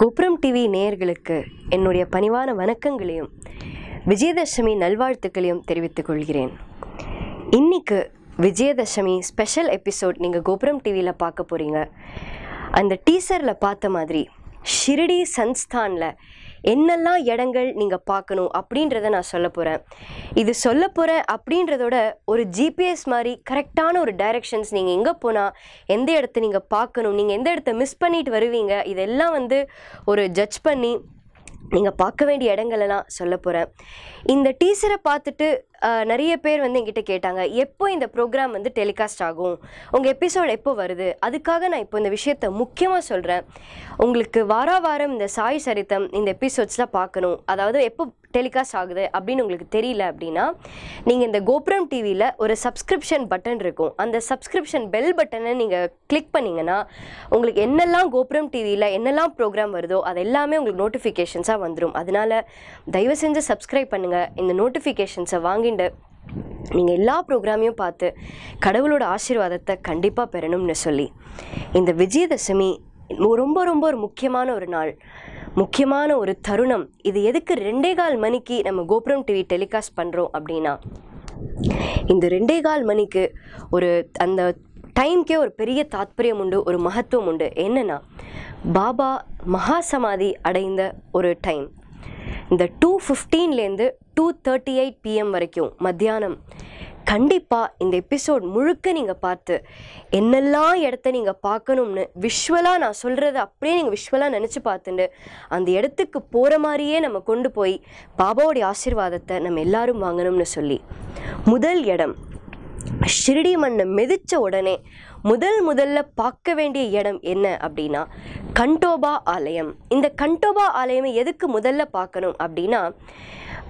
கோபுரம் டிவி நேயர்களுக்கு என்னுடைய பணிவான வணக்கங்களையும் விஜயதசமி நல்வாழ்த்துக்களையும் தெரிவித்துக் கொள்கிறேன். இன்னைக்கு விஜயதசமி ஸ்பெஷல் எபிசோட் நீங்கள் கோபுரம் டிவியில் பார்க்க போகிறீங்க அந்த டீசரில் பார்த்த மாதிரி ஷிரடி சன்ஸ்தானில் என்னெல்லாம் இடங்கள் நீங்கள் பார்க்கணும் அப்படின்றத நான் சொல்ல போகிறேன் இது சொல்ல போகிறேன் அப்படின்றதோட ஒரு ஜிபிஎஸ் மாதிரி கரெக்டான ஒரு டைரக்ஷன்ஸ் நீங்கள் எங்கே போனால் எந்த இடத்த நீங்கள் பார்க்கணும் நீங்கள் எந்த இடத்த மிஸ் பண்ணிட்டு வருவீங்க இதெல்லாம் வந்து ஒரு ஜட்ஜ் பண்ணி நீங்கள் பார்க்க வேண்டிய இடங்களெல்லாம் சொல்ல போகிறேன் இந்த டீசரை பார்த்துட்டு நிறைய பேர் வந்து என்கிட்ட கேட்டாங்க எப்போ இந்த ப்ரோக்ராம் வந்து டெலிகாஸ்ட் ஆகும்? உங்கள் எபிசோட் எப்போ வருது? அதுக்காக நான் இப்போ இந்த விஷயத்த முக்கியமாக சொல்கிறேன் உங்களுக்கு வார வாரம் இந்த சாய் சரித்தம் இந்த எபிசோட்ஸ்லாம் பார்க்கணும். அதாவது எப்போ டெலிகாஸ்ட் ஆகுது? அப்படின்னு உங்களுக்கு தெரியல அப்படின்னா நீங்கள் இந்த கோபுரம் டிவியில் ஒரு சப்ஸ்கிரிப்ஷன் பட்டன் இருக்கும். அந்த சப்ஸ்கிரிப்ஷன் பெல் பட்டனை நீங்கள் கிளிக் பண்ணிங்கன்னா உங்களுக்கு என்னெல்லாம் கோபுரம் டிவியில் என்னெல்லாம் ப்ரோக்ராம் வருதோ அது எல்லாமே உங்களுக்கு நோட்டிஃபிகேஷன்ஸாக வந்துடும் அதனால் தயவு செஞ்சு சப்ஸ்கிரைப் பண்ணுங்கள் இந்த நோட்டிஃபிகேஷன்ஸை வாங்கிட்டு நீங்கள் எல்லா ப்ரோக்ராமையும் பார்த்து கடவுளோட ஆசீர்வாதத்தை கண்டிப்பாக பெறணும்னு சொல்லி. இந்த விஜயதசமி ரொம்ப ரொம்ப ஒரு முக்கியமான ஒரு நாள். முக்கியமான ஒரு தருணம். இது எதுக்கு ரெண்டே கால் மணிக்கு நம்ம கோபுரம் டிவி டெலிகாஸ்ட் பண்ணுறோம் அப்படின்னா இந்த ரெண்டே கால் மணிக்கு ஒரு அந்த டைம்க்கே ஒரு பெரிய தாத்பரியம் உண்டு ஒரு மகத்துவம் உண்டு. என்னன்னா பாபா மகா சமாதி அடைந்த ஒரு டைம். இந்த டூ ஃபிஃப்டீன்லேருந்து டூ தேர்ட்டி எயிட் பிஎம் வரைக்கும் மத்தியானம். கண்டிப்பாக இந்த எபிசோட் முழுக்க நீங்கள் பார்த்து என்னெல்லாம் இடத்த நீங்கள் பார்க்கணும்னு விஷுவலாக நான் சொல்கிறத அப்படியே நீங்கள் விஷுவலாக நினச்சி பார்த்துட்டு அந்த இடத்துக்கு போகிற மாதிரியே நம்ம கொண்டு போய் பாபாவுடைய ஆசிர்வாதத்தை நம்ம எல்லாரும் வாங்கணும்னு சொல்லி. முதல் இடம் ஷிரடி மண்ணை மிதிச்ச உடனே முதல் முதல்ல பார்க்க வேண்டிய இடம் என்ன அப்படின்னா கண்டோபா ஆலயம். இந்த கண்டோபா ஆலயம் எதுக்கு முதல்ல பார்க்கணும் அப்படின்னா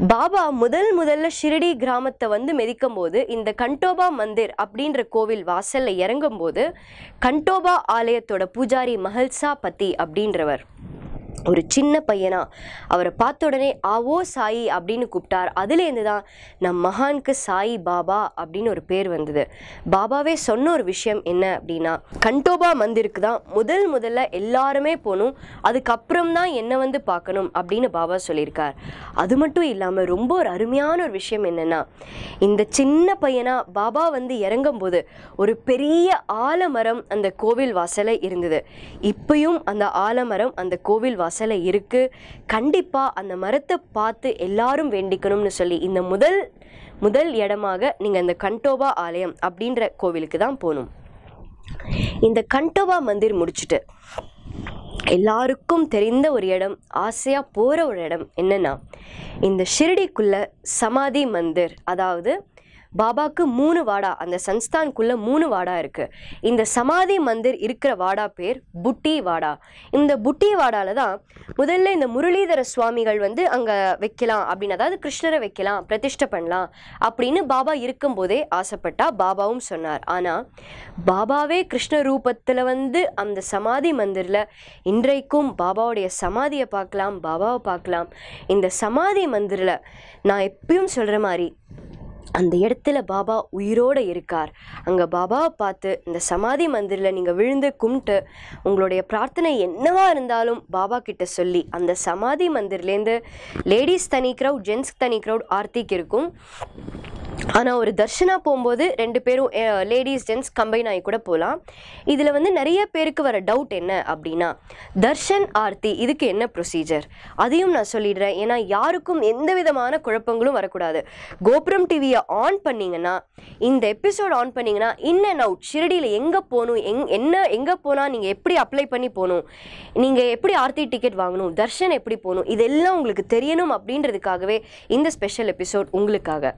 பாபா முதல் முதல்ல ஷிரடி கிராமத்தை வந்து மெதிக்கும் போது இந்த கண்டோபா மந்திர் அப்படின்ற கோவில் வாசல்ல இறங்கும் போது கண்டோபா ஆலயத்தோட பூஜாரி மஹல்சா பத்தி அப்படின்றவர். ஒரு சின்ன பையனா அவரை பார்த்த உடனே ஆவோ சாயி அப்படின்னு கூப்பிட்டார். அதுலேருந்து தான் நம் மகானுக்கு சாயி பாபா அப்படின்னு ஒரு பேர் வந்தது. பாபாவே சொன்ன ஒரு விஷயம் என்ன அப்படின்னா கண்டோபா மந்திருக்கு தான் முதல் முதல்ல எல்லாருமே போகணும் அதுக்கப்புறம் தான் என்ன வந்து பார்க்கணும் அப்படின்னு பாபா சொல்லியிருக்கார். அது மட்டும் இல்லாமல் ரொம்ப ஒரு அருமையான ஒரு விஷயம் என்னென்னா இந்த சின்ன பையனா பாபா வந்து இறங்கும் போது ஒரு பெரிய ஆலமரம் அந்த கோவில் வாசலை இருந்தது. இப்பயும் அந்த ஆலமரம் அந்த கோவில் வாசல் வாசல்ல இருக்கு. கண்டிப்பா அந்த மரத்தை பார்த்து எல்லாரும் வேண்டிக்கணும்னு சொல்லி இந்த முதல் முதல் இடமாக நீங்க இந்த கண்டோபா ஆலயம் அப்படின்ற கோவிலுக்கு தான் போகணும். இந்த கண்டோபா மந்திர் முடிச்சுட்டு எல்லாருக்கும் தெரிந்த ஒரு இடம் ஆசையாக போகிற ஒரு இடம் என்னன்னா இந்த ஷிரடிக்குள்ள சமாதி மந்திர் அதாவது பாபாக்கு மூணு வாடா அந்த சன்ஸ்தான்குள்ளே மூணு வாடா இருக்குது இந்த சமாதி மந்திர் இருக்கிற வாடா பேர் புட்டி வாடா. இந்த புட்டி வாடாவில் தான் முதல்ல இந்த முரளிதர சுவாமிகள் வந்து அங்கே வைக்கலாம் அப்படின்னு அதாவது கிருஷ்ணரை வைக்கலாம் பிரதிஷ்டை பண்ணலாம் அப்படின்னு பாபா இருக்கும்போதே ஆசைப்பட்டா பாபாவும் சொன்னார். ஆனால் பாபாவே கிருஷ்ண ரூபத்தில் வந்து அந்த சமாதி மந்திரில் இன்றைக்கும் பாபாவுடைய சமாதியை பார்க்கலாம் பாபாவை பார்க்கலாம். இந்த சமாதி மந்திரில் நான் எப்பயும் சொல்கிற மாதிரி அந்த இடத்துல பாபா உயிரோடு இருக்கார். அங்கே பாபாவை பார்த்து இந்த சமாதி மந்திரில் நீங்கள் விழுந்து கும்பிட்டு உங்களுடைய பிரார்த்தனை என்னவா இருந்தாலும் பாபா கிட்ட சொல்லி அந்த சமாதி மந்திர்லேருந்து லேடிஸ் தனி க்ரௌட் ஜென்ஸ் தனி க்ரௌட் ஆர்த்திக்கு இருக்கும். ஆனால் ஒரு தர்ஷனா போகும்போது ரெண்டு பேரும் லேடிஸ் ஜென்ஸ் கம்பைன் ஆகி கூட போகலாம் இதில் வந்து நிறைய பேருக்கு வர டவுட் என்ன அப்படின்னா தர்ஷன் ஆர்த்தி இதுக்கு என்ன ப்ரொசீஜர் அதையும் நான் சொல்லிடுறேன். ஏன்னா யாருக்கும் எந்த விதமான குழப்பங்களும் வரக்கூடாது. கோபுரம் டிவியை ஆன் பண்ணிங்கன்னா இந்த எபிசோட் ஆன் பண்ணிங்கன்னா இன் அண்ட் அவுட் ஷிரடியில் எங்கே போகணும் எங் என்ன எங்கே போனால் நீங்கள் எப்படி அப்ளை பண்ணி போகணும் நீங்கள் எப்படி ஆர்த்தி டிக்கெட் வாங்கணும் தர்ஷன் எப்படி போகணும் இதெல்லாம் உங்களுக்கு தெரியணும் அப்படின்றதுக்காகவே இந்த ஸ்பெஷல் எபிசோட் உங்களுக்காக.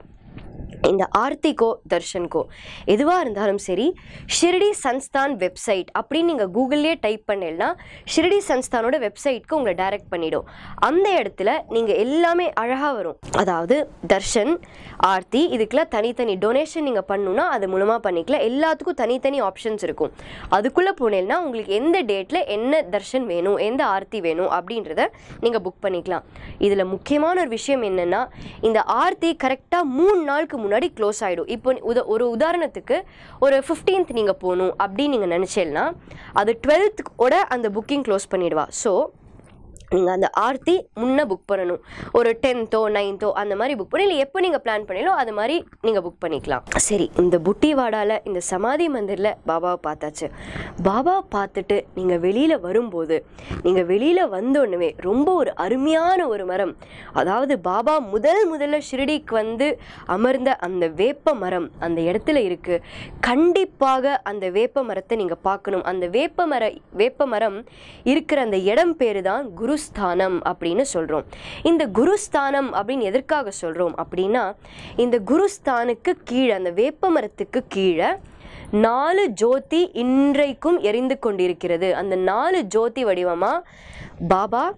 இந்த ஆர்த்திக்கோ தர்ஷன்கோ. எதுவாக இருந்தாலும் சரி ஷிரடி சன்ஸ்தான் வெப்சைட் அப்படின்னு நீங்கள் கூகுள்லேயே டைப் பண்ணீங்கன்னா ஷிரடி சன்ஸ்தானோட வெப்சைட்க்கு உங்களை டைரக்ட் பண்ணிடும். அந்த இடத்துல நீங்கள் எல்லாமே அழகாக வரும். அதாவது தர்ஷன் ஆர்த்தி இதுக்கெல்லாம் தனித்தனி டொனேஷன் நீங்கள் பண்ணணும்னா அது மூலமாக பண்ணிக்கலாம் எல்லாத்துக்கும் தனித்தனி ஆப்ஷன்ஸ் இருக்கும். அதுக்குள்ளே போனேன்னா உங்களுக்கு எந்த டேட்டில் என்ன தர்ஷன் வேணும் எந்த ஆர்த்தி வேணும் அப்படின்றத நீங்கள் புக் பண்ணிக்கலாம். இதில் முக்கியமான ஒரு விஷயம் என்னென்னா இந்த ஆர்த்தி கரெக்டாக மூணு நாளுக்கு முன்னாடி முன்னாடி க்ளோஸ் ஆகிடும் இப்போ உத ஒரு உதாரணத்துக்கு ஒரு ஃபிஃப்டீன்த் நீங்கள் போகணும் அப்படின்னு நீங்கள் நினச்சேன்னா அது டுவெல்த்தோட அந்த புக்கிங் க்ளோஸ் பண்ணிடுவா. ஸோ நீங்கள் அந்த ஆர்த்தி முன்னே புக் பண்ணணும். ஒரு டென்த்தோ நைன்த்தோ அந்த மாதிரி புக் பண்ணி இல்லை எப்போ நீங்கள் பிளான் பண்ணீங்களோ அது மாதிரி நீங்கள் புக் பண்ணிக்கலாம். சரி இந்த புட்டிவாடால இந்த சமாதி மந்திரில் பாபாவை பார்த்தாச்சு. பாபாவை பார்த்துட்டு நீங்கள் வெளியில் வரும்போது நீங்கள் வெளியில் வந்தோடனே ரொம்ப ஒரு அருமையான ஒரு மரம். அதாவது பாபா முதல் முதல்ல ஷிரடிக்கு வந்து அமர்ந்த அந்த வேப்ப மரம் அந்த இடத்துல இருக்குது கண்டிப்பாக அந்த வேப்ப மரத்தை நீங்கள் பார்க்கணும். அந்த வேப்ப மர வேப்ப மரம் இருக்கிற அந்த இடம் பேர் தான் குரு குருஸ்தானம் அப்படின்னு சொல்கிறோம் இந்த குருஸ்தானம் அப்படின்னு எதற்காக சொல்கிறோம் அப்படின்னா இந்த குருஸ்தானுக்கு கீழே அந்த வேப்ப மரத்துக்கு கீழே நாலு ஜோதி இன்றைக்கும் எரிந்து கொண்டிருக்கிறது. அந்த நாலு ஜோதி வடிவமா? பாபா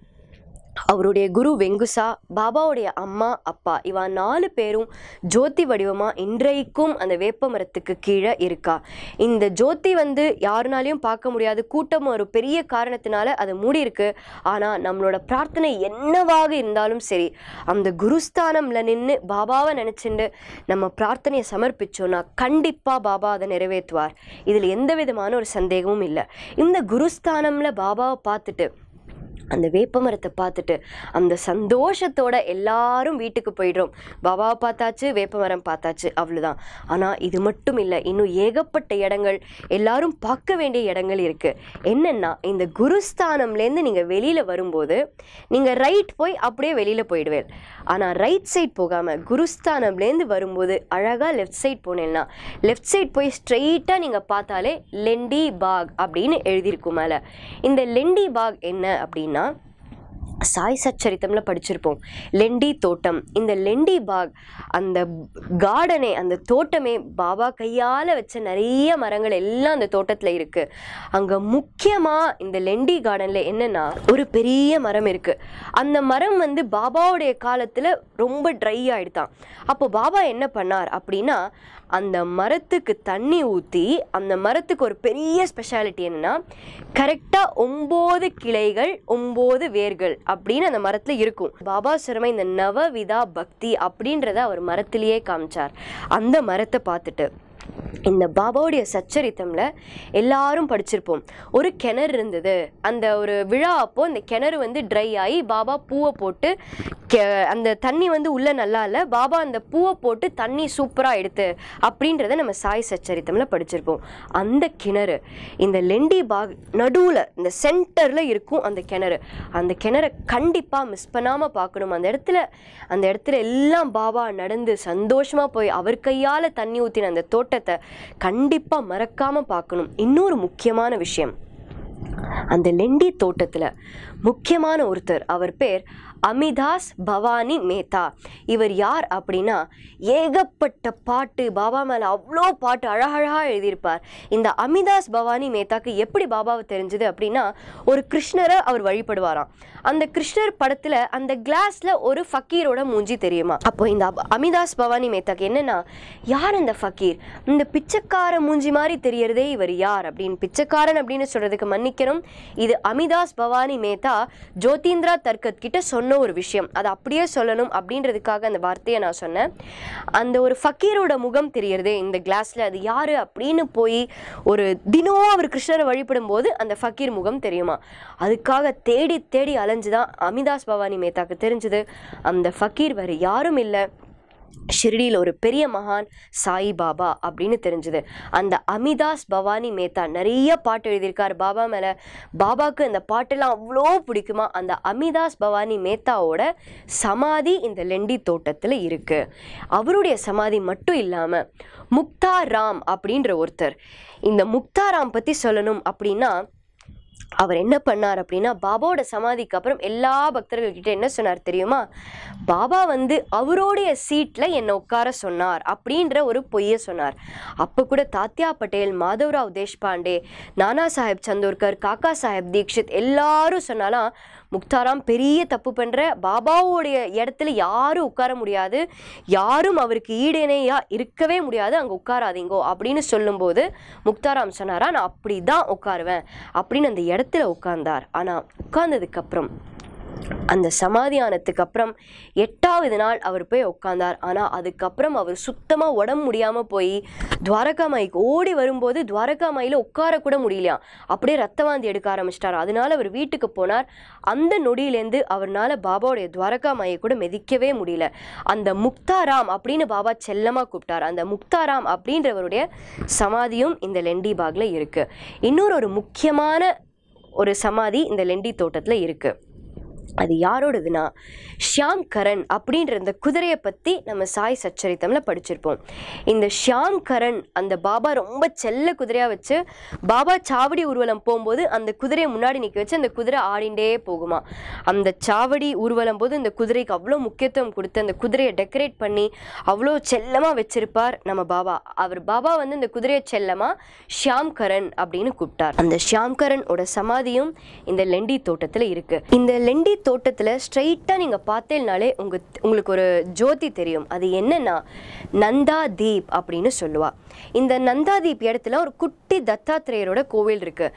அவருடைய குரு வெங்குசா பாபாவுடைய அம்மா அப்பா இவா நாலு பேரும் ஜோதி வடிவமா இன்றைக்கும் அந்த வேப்ப மரத்துக்கு கீழே இருக்கா. இந்த ஜோதி வந்து யாருனாலையும் பார்க்க முடியாது கூட்டம் ஒரு பெரிய காரணத்தினால அது மூடி இருக்கு. ஆனா நம்மளோட பிரார்த்தனை என்னவாக இருந்தாலும் சரி அந்த குருஸ்தானம்ல நின்று பாபாவை நினைச்சுண்டு நம்ம பிரார்த்தனையை சமர்ப்பிச்சோன்னா கண்டிப்பா பாபா அதை நிறைவேற்றுவார். இதில் எந்த விதமான ஒரு சந்தேகமும் இல்லை. இந்த குருஸ்தானம்ல பாபாவை பார்த்துட்டு அந்த வேப்ப மரத்தை பார்த்துட்டு அந்த சந்தோஷத்தோட எல்லாரும் வீட்டுக்கு போயிடுறோம். பாபாவை பார்த்தாச்சு வேப்ப மரம் பார்த்தாச்சு அவ்வளோதான் ஆனால் இது மட்டும் இல்லை இன்னும் ஏகப்பட்ட இடங்கள் எல்லாரும் பார்க்க வேண்டிய இடங்கள் இருக்குது என்னென்னா இந்த குருஸ்தானம்லேருந்து நீங்கள் வெளியில் வரும்போது நீங்கள் ரைட் போய் அப்படியே வெளியில் போயிடுவேன் ஆனால் ரைட் சைட் போகாமல் குருஸ்தானம்லேருந்து வரும்போது அழகாக லெஃப்ட் சைட் போனேன்னா லெஃப்ட் சைட் போய் ஸ்ட்ரெயிட்டாக நீங்கள் பார்த்தாலே லெண்டி பாக் அப்படின்னு எழுதியிருக்கும் மேலே. இந்த லெண்டி பாக் என்ன அப்படின்னா சாய் சச்சரித்தம்ல படிச்சிருப்போம். லெண்டி தோட்டம். இந்த லெண்டி பாக் அந்த கார்டனே அந்த தோட்டமே பாபா கையால் வச்ச நிறைய மரங்கள் எல்லாம் அந்த தோட்டத்தில் இருக்கு. அங்கே முக்கியமாக இந்த லெண்டி கார்டனில் என்னன்னா ஒரு பெரிய மரம் இருக்கு. அந்த மரம் வந்து பாபாவுடைய காலத்தில் ரொம்ப ட்ரை ஆயிடுதான். அப்போ பாபா என்ன பண்ணார் அப்படின்னா அந்த மரத்துக்கு தண்ணி ஊற்றி அந்த மரத்துக்கு ஒரு பெரிய ஸ்பெஷாலிட்டி என்னன்னா கரெக்டாக ஒம்பது கிளைகள் ஒம்பது வேர்கள் அப்படின்னு அந்த மரத்தில் இருக்கும். பாபா சிரம இந்த நவவிதா பக்தி அப்படின்றத அவர் மரத்திலேயே காமிச்சார். அந்த மரத்தை பார்த்துட்டு இந்த பாபாவுடைய சச்சரித்தமில் எல்லாரும் படிச்சிருப்போம். ஒரு கிணறு இருந்தது. அந்த ஒரு விழா அப்போ அந்த கிணறு வந்து ட்ரை ஆகி பாபா பூவை போட்டு கெ- அந்த தண்ணி வந்து உள்ள நல்லா இல்லை. பாபா அந்த பூவை போட்டு தண்ணி சூப்பராக எடுத்து அப்படின்றத நம்ம சாய் சச்சரித்தமில் படிச்சிருப்போம். அந்த கிணறு இந்த லெண்டி பாக் நடுவில் இந்த சென்டரில் இருக்கும் அந்த கிணறு. அந்த கிணறை கண்டிப்பாக மிஸ் பண்ணாமல் பார்க்கணும். அந்த இடத்துல அந்த இடத்துல எல்லாம் பாபா நடந்து சந்தோஷமாக போய் அவர் கையால் தண்ணி ஊற்றின அந்த தோட்டத்தை கண்டிப்பாக மறக்காமல் பார்க்கணும். இன்னொரு முக்கியமான விஷயம். அந்த லெண்டி தோட்டத்தில் முக்கியமான ஒருத்தர் அவர் பேர் அமிதாஸ் பவானி மேத்தா. இவர் யார் அப்படின்னா ஏகப்பட்ட பாட்டு பாபா மேலே அவ்வளோ பாட்டு அழகழகாக எழுதியிருப்பார். இந்த அமிதாஸ் பவானி மேத்தாக்கு எப்படி பாபாவை தெரிஞ்சது அப்படின்னா ஒரு கிருஷ்ணரை அவர் வழிபடுவாராம். அந்த கிருஷ்ணர் படத்தில் அந்த கிளாஸில் ஒரு ஃபக்கீரோட மூஞ்சி தெரியுமா? அப்போ இந்த அமிதாஸ் பவானி மேத்தாக்கு என்னென்னா யார் இந்த ஃபக்கீர்? இந்த பிச்சைக்கார மூஞ்சி மாதிரி தெரியறதே இவர் யார் அப்படின்னு. பிச்சைக்காரன் அப்படின்னு சொல்கிறதுக்கு மன்னிக்கணும். இது அமிதாஸ் பவானி மேத்தா ஜோதீந்திரா தர்கத் கிட்ட சொன்ன ஒரு விஷயம். அதை அப்படியே சொல்லணும் அப்படின்றதுக்காக அந்த வார்த்தையை நான் சொன்னேன். அந்த ஒரு ஃபக்கீரோட முகம் தெரியறதே இந்த கிளாஸில் அது யார் அப்படின்னு போய் ஒரு தினம் அவர் கிருஷ்ணரை வழிபடும் போது அந்த ஃபக்கீர் முகம் தெரியுமா? அதுக்காக தேடி தேடி அலைஞ்சுதான் அமிதாஸ் பவானி மேத்தாக்கு தெரிஞ்சது. அந்த ஃபக்கீர் வேறு யாரும் இல்லை. ஷிரடியில் ஒரு பெரிய மகான் சாய் பாபா அப்படின்னு தெரிஞ்சது. அந்த அமிதாஸ் பவானி மேத்தா நிறைய பாட்டு எழுதியிருக்கார். பாபா மேலே பாபாவுக்கு அந்த பாட்டெல்லாம் அவ்வளோ பிடிக்குமா? அந்த அமிதாஸ் பவானி மேத்தாவோட சமாதி இந்த லெண்டி தோட்டத்தில் இருக்குது அவருடைய சமாதி மட்டும் இல்லாமல் முக்தா ராம் அப்படின்ற ஒருத்தர். இந்த முக்தா ராம் பற்றி சொல்லணும் அப்படின்னா அவர் என்ன பண்ணார் அப்படின்னா பாபாவோட சமாதிக்கு அப்புறம் எல்லா பக்தர்கள்கிட்ட என்ன சொன்னார் தெரியுமா? பாபா வந்து அவருடைய சீட்டில் என்னை உட்கார சொன்னார் அப்படின்ற ஒரு பொய்யை சொன்னார். அப்போ கூட தாத்யா பட்டேல் மாதவ்ராவ் தேஷ்பாண்டே நானா சாஹேப் சந்தோர்கர் காக்கா சாஹேப் தீக்ஷித் எல்லாரும் சொன்னாலாம் முக்தாராம் பெரிய தப்பு பண்ணுற பாபாவோடைய இடத்துல யாரும் உட்கார முடியாது. யாரும் அவருக்கு ஈடேனையா இருக்கவே முடியாது. அங்கே உட்காராதீங்கோ அப்படின்னு சொல்லும்போது முக்தாராம் சொன்னாரா நான் அப்படி தான் உட்காருவேன் அப்படின்னு அந்த இடத்துல உட்கார்ந்தார். ஆனால் உட்கார்ந்ததுக்கப்புறம் அந்த சமாதியானத்துக்கு அப்புறம் எட்டாவது நாள் அவர் போய் உட்காந்தார் ஆனால் அதுக்கப்புறம் அவர் சுத்தமாக உடம்பு முடியாமல் போய் துவாரகா மாய்க்கு ஓடி வரும்போது துவாரகாமாயில் உட்கார கூட முடியலையாம் அப்படியே ரத்த வாந்தி எடுக்க ஆரம்பிச்சிட்டார். அதனால அவர் வீட்டுக்கு போனார். அந்த நொடியிலேருந்து அவர்னால பாபாவுடைய துவாரகாமாயை கூட மிதிக்கவே முடியல. அந்த முக்தாராம் அப்படின்னு பாபா செல்லமாக கூப்பிட்டார். அந்த முக்தாராம் அப்படின்றவருடைய சமாதியும் இந்த லெண்டி பாக்ல இருக்குது இன்னொரு ஒரு முக்கியமான ஒரு சமாதி இந்த லெண்டி தோட்டத்தில் இருக்குது அது யாரோடதுன்னா ஷியாம் கரண் அப்படின்ற இந்த குதிரையை பற்றி நம்ம சாய் சச்சரித்தமில் படிச்சிருப்போம். இந்த ஷியாம் கரண் அந்த பாபா ரொம்ப செல்ல குதிரையாக வச்சு பாபா சாவடி ஊர்வலம் போகும்போது அந்த குதிரையை முன்னாடி நிற்க வச்சு அந்த குதிரை ஆடிண்டே போகுமா. அந்த சாவடி ஊர்வலம் போது இந்த குதிரைக்கு அவ்வளோ முக்கியத்துவம் கொடுத்து அந்த குதிரையை டெக்கரேட் பண்ணி அவ்வளோ செல்லமாக வச்சிருப்பார் நம்ம பாபா. அவர் பாபா வந்து இந்த குதிரையை செல்லமாக ஷியாம் கரண் அப்படின்னு கூப்பிட்டார். அந்த ஷியாம் கரனோட சமாதியும் இந்த லெண்டி தோட்டத்தில் இருக்குது இந்த லெண்டி தோட்டத்தில் ஸ்ட்ரைட்டாக நீங்கள் பார்த்தேன்னாலே உங்கள் உங்களுக்கு ஒரு ஜோதி தெரியும். அது என்னன்னா நந்தா தீப் அப்படின்னு சொல்லுவா. இந்த நந்தா தீப் இடத்துல ஒரு குட்டி தத்தாத்திரேயரோட கோவில் இருக்கு.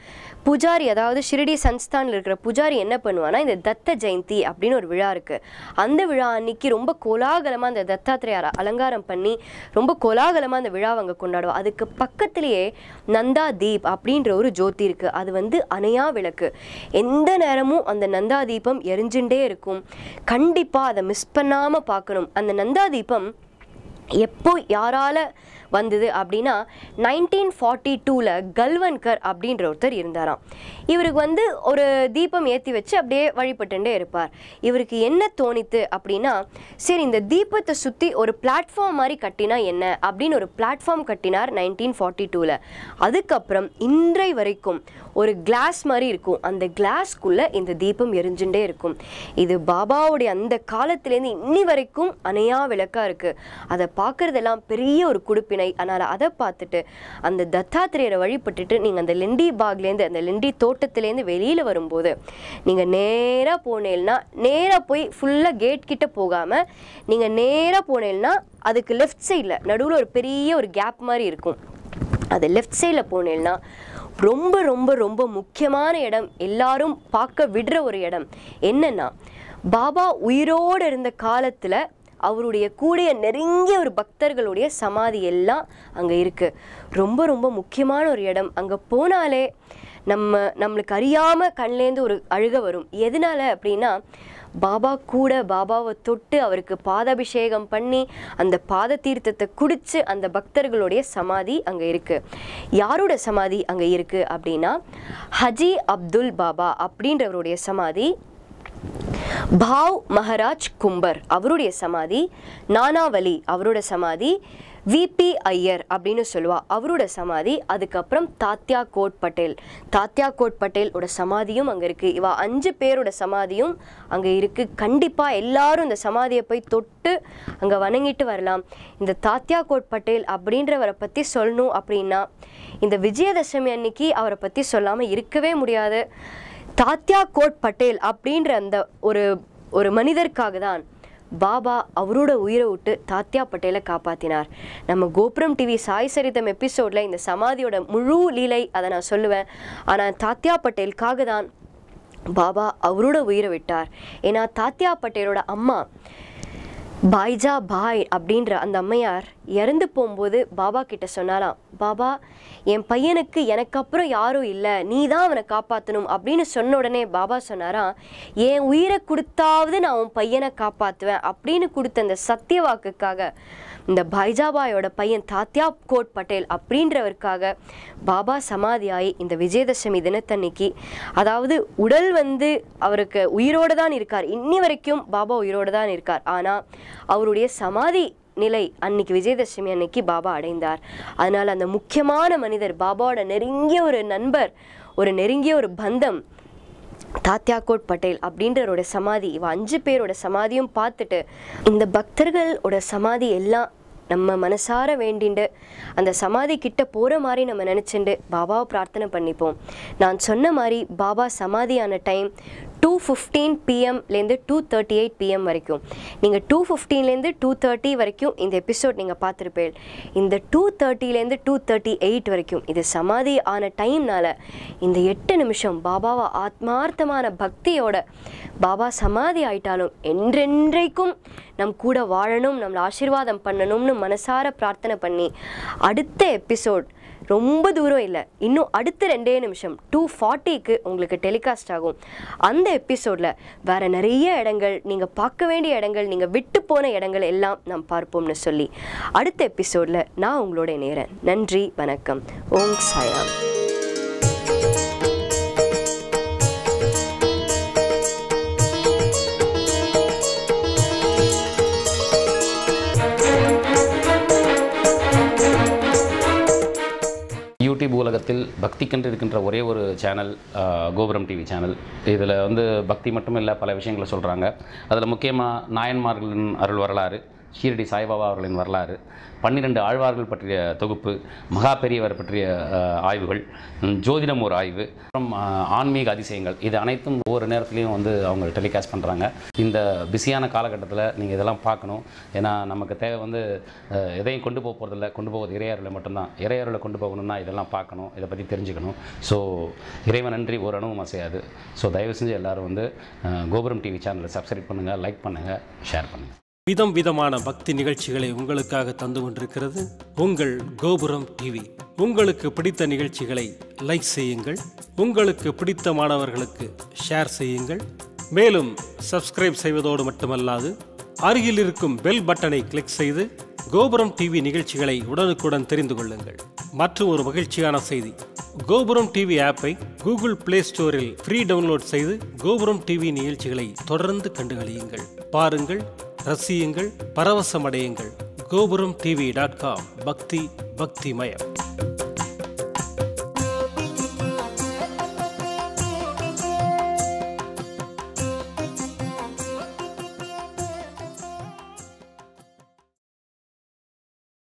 பூஜாரி அதாவது ஷிரடி சன்ஸ்தானில் இருக்கிற பூஜாரி என்ன பண்ணுவானா இந்த தத்த ஜெயந்தி அப்படின்னு ஒரு விழா இருக்கு. அந்த விழா அன்னைக்கு ரொம்ப கோலாகலமாக அந்த தத்தாத்திரேயர் அலங்காரம் பண்ணி ரொம்ப கோலாகலமாக அந்த விழாவை அங்கே கொண்டாடுவோம் அதுக்கு பக்கத்திலேயே நந்தா தீப் அப்படின்ற ஒரு ஜோதி இருக்கு. அது வந்து அணையா விளக்கு. எந்த நேரமும் அந்த நந்தா தீபம் எரிஞ்சுட்டே இருக்கும். கண்டிப்பாக அதை மிஸ் பண்ணாமல் பார்க்கணும். அந்த நந்தா தீபம் எப்போ யாரால வந்தது அப்படின்னா நைன்டீன் ஃபார்ட்டி டூவில் கல்வன்கர் அப்படின்ற ஒருத்தர் இருந்தாராம். இவருக்கு வந்து ஒரு தீபம் ஏற்றி வச்சு அப்படியே வழிபட்டுட்டே இருப்பார். இவருக்கு என்ன தோணித்து அப்படின்னா சரி இந்த தீபத்தை சுற்றி ஒரு பிளாட்ஃபார்ம் மாதிரி கட்டினா என்ன அப்படின்னு ஒரு பிளாட்ஃபார்ம் கட்டினார் நைன்டீன் ஃபார்ட்டி டூவில் அதுக்கப்புறம் இன்றை வரைக்கும் ஒரு கிளாஸ் மாதிரி இருக்கும். அந்த கிளாஸ்க்குள்ளே இந்த தீபம் எரிஞ்சுட்டே இருக்கும். இது பாபாவுடைய அந்த காலத்துலேருந்து இன்னி வரைக்கும் அணையா விளக்காக இருக்குது அதை பார்க்குறதெல்லாம் பெரிய ஒரு குடுப்பினை அதனால் அதை பார்த்துட்டு அந்த தத்தாத்திரேயரை வழிபட்டுட்டு நீங்கள் அந்த லெண்டி பாக்லேருந்து அந்த லெண்டி தோட்டத்துலேருந்து வெளியில் வரும்போது நீங்கள் நேராக போனேன்னா நேராக போய் ஃபுல்லாக கேட் கிட்ட போகாமல் நீங்கள் நேராக போனேன்னா அதுக்கு லெஃப்ட் சைடில் நடுவில் ஒரு பெரிய ஒரு கேப் மாதிரி இருக்கும். அது லெஃப்ட் சைடில் போனேன்னா ரொம்ப ரொம்ப ரொம்ப முக்கியமான இடம் எல்லாரும் பார்க்க விடுற ஒரு இடம் என்னன்னா பாபா உயிரோடு இருந்த காலத்தில் அவருடைய கூடிய நெருங்கிய ஒரு பக்தர்களுடைய சமாதி எல்லாம் அங்கே இருக்குது ரொம்ப ரொம்ப முக்கியமான ஒரு இடம். அங்கே போனாலே நம்ம நம்மளுக்கு அறியாமல் கண்லேருந்து ஒரு அழுக வரும். எதனால அப்படின்னா பாபா கூட பாபாவை தொட்டு அவருக்கு பாதாபிஷேகம் பண்ணி அந்த பாத தீர்த்தத்தை குடித்து அந்த பக்தர்களுடைய சமாதி அங்கே இருக்குது யாரோட சமாதி அங்கே இருக்குது அப்படின்னா ஹஜி அப்துல் பாபா அப்படின்றவருடைய சமாதி பாவ் மஹராஜ் கும்பர் அவருடைய சமாதி. நானாவலி அவரோட சமாதி. விபி ஐயர் அப்படின்னு சொல்லுவா அவரோட சமாதி. அதுக்கப்புறம் தாத்யா கோட் பட்டேல். தாத்யா கோட் பட்டேலோட சமாதியும் அங்கே இருக்குது இவா அஞ்சு பேரோட சமாதியும் அங்கே இருக்குது கண்டிப்பாக எல்லாரும் இந்த சமாதியை போய் தொட்டு அங்கே வணங்கிட்டு வரலாம். இந்த தாத்யா கோட் பட்டேல் அப்படின்றவரை பற்றி சொல்லணும் அப்படின்னா இந்த விஜயதசமி அன்னைக்கு அவரை பற்றி சொல்லாமல் இருக்கவே முடியாது. தாத்யா கோட் பட்டேல் அப்படின்ற அந்த ஒரு ஒரு மனிதருக்காக தான் பாபா அவரோட உயிரை விட்டு தாத்யா பட்டேலை காப்பாத்தினார். நம்ம கோபுரம் டிவி சாய் சரிதம் எபிசோடில் இந்த சமாதியோட முழு லீலை அதை நான் சொல்லுவேன். ஆனால் தாத்யா பட்டேலுக்காக தான் பாபா அவரோட உயிரை விட்டார். ஏன்னா தாத்யா பட்டேலோட அம்மா பாய்ஜா பாய் அப்படின்ற அந்த அம்மையார் இறந்து போகும்போது பாபா கிட்ட சொன்னாலாம் பாபா என் பையனுக்கு எனக்கு அப்புறம் யாரும் இல்லை. நீ தான் அவனை காப்பாற்றணும் அப்படின்னு சொன்ன உடனே பாபா சொன்னாராம் என் உயிரை கொடுத்தாவது நான் உன் பையனை காப்பாற்றுவேன் அப்படின்னு கொடுத்த அந்த சத்திய வாக்குக்காக இந்த பைஜாபாயோட பையன் தாத்யா கோட் பட்டேல் அப்படின்றவருக்காக பாபா சமாதியாகி இந்த விஜயதசமி தினத்தன்னைக்கு அதாவது உடல் வந்து அவருக்கு உயிரோடு தான் இருக்கார். இன்னி வரைக்கும் பாபா உயிரோடு தான் இருக்கார். ஆனால் அவருடைய சமாதி நிலை அன்னைக்கு விஜயதசமி அன்னைக்கு பாபா அடைந்தார். அதனால் அந்த முக்கியமான மனிதர் பாபாவோட நெருங்கிய ஒரு நண்பர் ஒரு நெருங்கிய ஒரு பந்தம் தாத்யாகோட் பட்டேல் அப்படின்றவரோட சமாதி இவ அஞ்சு பேரோட சமாதியும் பார்த்துட்டு இந்த பக்தர்களோட சமாதி எல்லாம் நம்ம மனசார வேண்டிண்டு அந்த சமாதி கிட்ட போகிற மாதிரி நம்ம நினச்சிண்டு பாபாவை பிரார்த்தனை பண்ணிப்போம். நான் சொன்ன மாதிரி பாபா சமாதியான டைம் டூ ஃபிஃப்டீன் பிஎம்லேருந்து டூ தேர்ட்டி எயிட் பிஎம் வரைக்கும். நீங்கள் டூ ஃபிஃப்டீன்லேருந்து டூ தேர்ட்டி வரைக்கும் இந்த எபிசோட் நீங்கள் பார்த்துருப்பேன் இந்த டூ தேர்ட்டிலேருந்து டூ தேர்ட்டி எயிட் வரைக்கும் இது சமாதி ஆன டைம்னால் இந்த எட்டு நிமிஷம் பாபாவை ஆத்மார்த்தமான பக்தியோட பாபா சமாதி ஆயிட்டாலும் என்றென்றைக்கும் நம் கூட வாழணும் நம்மளை ஆசீர்வாதம் பண்ணணும்னு மனசார பிரார்த்தனை பண்ணி அடுத்த எபிசோட் ரொம்ப தூரம் இல்லை. இன்னும் அடுத்த ரெண்டே நிமிஷம் டூ ஃபார்ட்டிக்கு உங்களுக்கு டெலிகாஸ்ட் ஆகும். அந்த எபிசோடில் வேறு நிறைய இடங்கள் நீங்கள் பார்க்க வேண்டிய இடங்கள் நீங்கள் விட்டு போன இடங்கள் எல்லாம் நாம் பார்ப்போம்னு சொல்லி. அடுத்த எபிசோடில் நான் உங்களோட நேரன் நன்றி வணக்கம். ஓம் சாயாம் பக்திக்கென்று இருக்கின்ற ஒரே ஒரு சேனல் கோபுரம் டிவி சேனல் இதில் வந்து பக்தி மட்டும் இல்லை பல விஷயங்களை சொல்கிறாங்க அதில் முக்கியமாக நாயன்மார்களின் அருள் வரலாறு. ஷீரடி சாய்பாபா அவர்களின் வரலாறு பன்னிரெண்டு ஆழ்வார்கள் பற்றிய தொகுப்பு மகா பெரியவர் பற்றிய ஆய்வுகள் ஜோதிடம் ஒரு ஆய்வு அப்புறம் ஆன்மீக அதிசயங்கள். இது அனைத்தும் ஒவ்வொரு நேரத்துலையும் வந்து அவங்க டெலிகாஸ்ட் பண்ணுறாங்க இந்த பிஸியான காலகட்டத்தில் நீங்கள் இதெல்லாம் பார்க்கணும். ஏன்னா நமக்கு தேவை வந்து எதையும் கொண்டு போக போகிறதில்ல கொண்டு போவது இறையாறில் மட்டும்தான். இறையாறில் கொண்டு போகணும்னா இதெல்லாம் பார்க்கணும். இதை பற்றி தெரிஞ்சுக்கணும். ஸோ இறைவன் நன்றி ஒரு அணுவும் அசையாது. ஸோ தயவு செஞ்சு எல்லோரும் வந்து கோபுரம் டிவி சேனலை சப்ஸ்கிரைப் பண்ணுங்கள் லைக் பண்ணுங்கள் ஷேர் பண்ணுங்கள் விதம் விதமான பக்தி நிகழ்ச்சிகளை உங்களுக்காக தந்து கொண்டிருக்கிறது உங்கள் கோபுரம் டிவி உங்களுக்கு பிடித்த நிகழ்ச்சிகளை லைக் செய்யுங்கள். உங்களுக்கு பிடித்த மாணவர்களுக்கு ஷேர் செய்யுங்கள். மேலும் சப்ஸ்கிரைப் செய்வதோடு மட்டுமல்லாது அருகில் இருக்கும் பெல் பட்டனை கிளிக் செய்து கோபுரம் டிவி நிகழ்ச்சிகளை உடனுக்குடன் தெரிந்து கொள்ளுங்கள். மற்றும் ஒரு மகிழ்ச்சியான செய்தி. கோபுரம் டிவி ஆப்பை கூகுள் பிளே ஸ்டோரில் ஃப்ரீ டவுன்லோட் செய்து கோபுரம் டிவி நிகழ்ச்சிகளை தொடர்ந்து கண்டுகளியுங்கள். பாருங்கள் ரசியுங்கள் பரவசமடையுங்கள். கோபுரம் டிவி டாட் காம். பக்தி பக்திமயம்